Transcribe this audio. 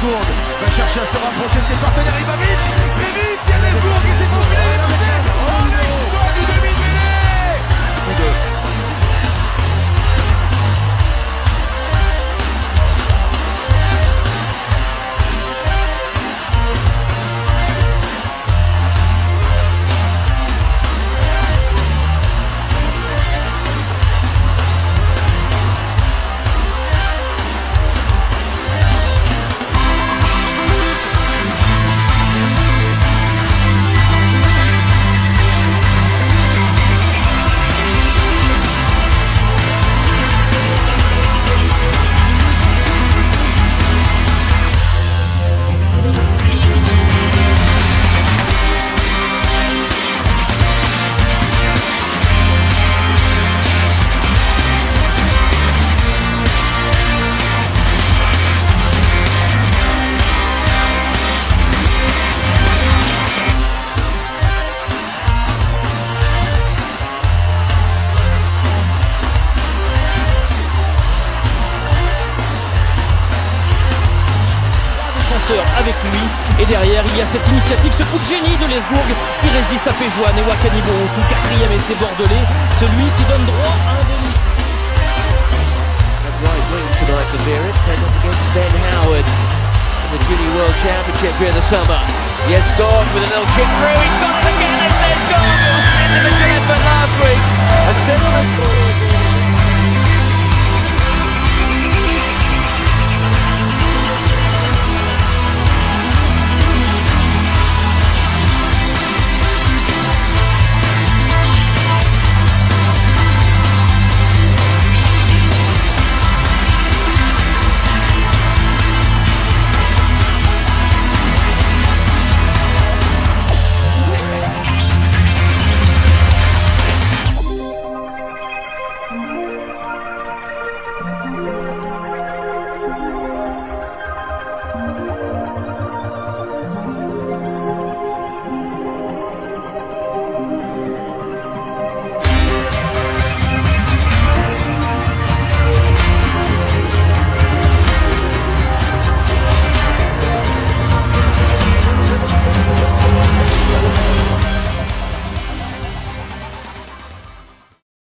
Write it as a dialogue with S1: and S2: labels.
S1: Va chercher à se rapprocher de ses partenaires, il va vite, très vite, Yann Lesbourg qui s'est faufilé
S2: avec lui. Et derrière, il y a cette initiative, ce coup de génie de Lesbourg qui résiste à Péjoine et Wakanibo. Tout quatrième essai bordelais, celui qui donne droit à un demi.
S3: Right wing tonight for Viris, came up against Ben Howard in the Junior World Championship during the summer. Yes, Gordon with a little kick through, he's got it again, it's Gordon! End of the effort last week, and similar